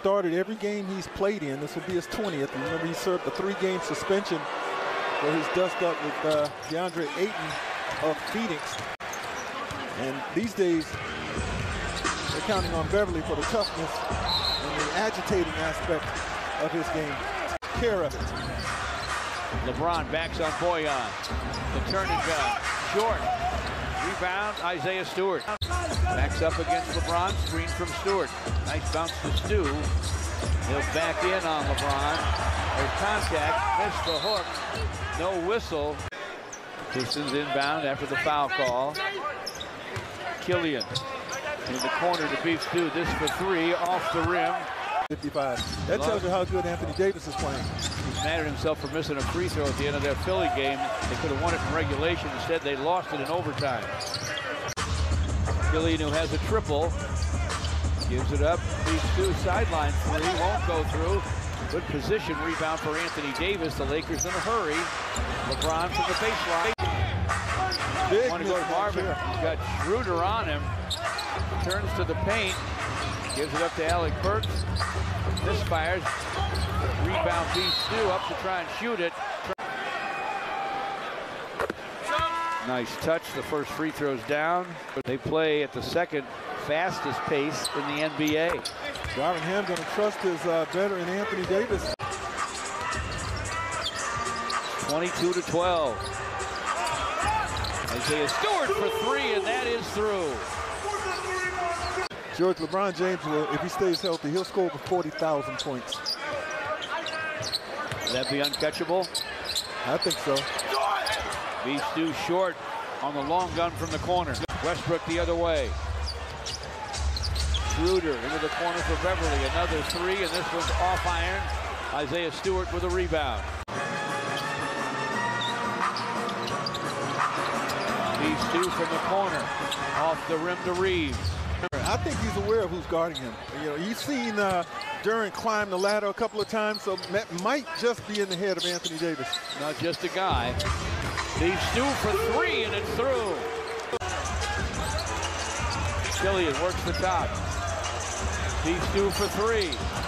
started every game he's played in. This will be his 20th. Remember, he served a three-game suspension for his dust-up with uh, DeAndre Ayton of Phoenix. And these days, they're counting on Beverley for the toughness and the agitating aspect of his game. Care. LeBron backs on Bojan. The turn and gun. Short. Rebound, Isaiah Stewart. Backs up against LeBron. Screen from Stewart. Nice bounce to Stu. He'll back in on LeBron. There's contact. Missed the hook. No whistle. Pistons inbound after the foul call. Killian in the corner to Beef Stew. This for three off the rim. 55. That tells you how good Anthony Davis is playing. He's mad at himself for missing a free throw at the end of that Philly game. They could have won it in regulation. Instead, they lost it in overtime. Killian, who has a triple, gives it up. These two sideline three won't go through. Good position rebound for Anthony Davis. The Lakers in a hurry. LeBron from the baseline. Big Want to go to Marvin. He's got Schroeder on him. Turns to the paint. Gives it up to Alec Burks. Misfires. Rebound Beef Stew up to try and shoot it. Nice touch. The first free throw's down. They play at the second fastest pace in the NBA. Darvin Ham going to trust his uh, veteran Anthony Davis. 22 to 12. Isaiah Stewart for three, and that is through. George LeBron James will, if he stays healthy, he'll score over 40,000 points. Will that be uncatchable? I think so. Beef Stew short on the long gun from the corner. Westbrook the other way. Schroeder into the corner for Beverley. Another three, and this one's off iron. Isaiah Stewart with a rebound. Beef Stew from the corner. Off the rim to Reaves. I think he's aware of who's guarding him. You know, he's seen uh, climb the ladder a couple of times, so that might just be in the head of Anthony Davis. Not just a guy. Beef Stew for three, and it's through. Killian works the top. Beef Stew for three.